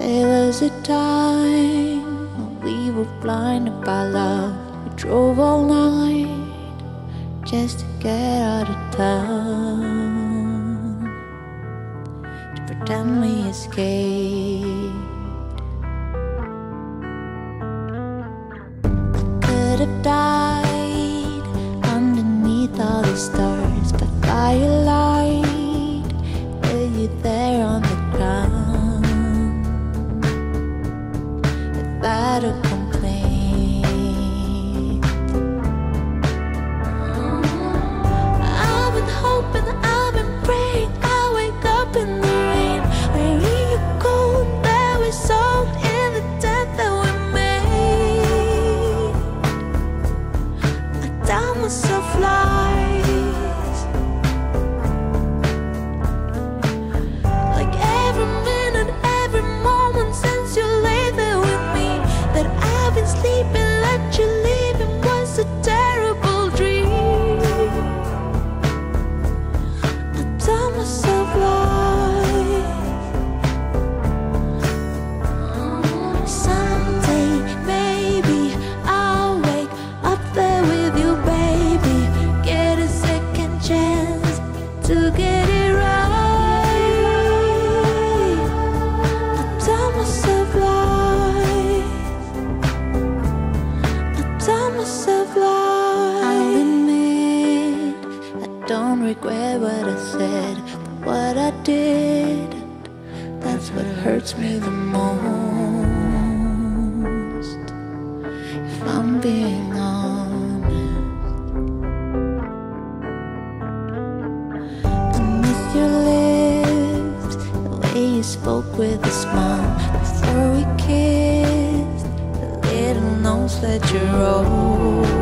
There was a time when we were blinded by love. We drove all night just to get out of town. To pretend we escaped. Could have died regret what I said, but what I did, that's what hurts me the most. If I'm being honest, I miss your lips, the way you spoke with a smile before we kissed. The little notes that you wrote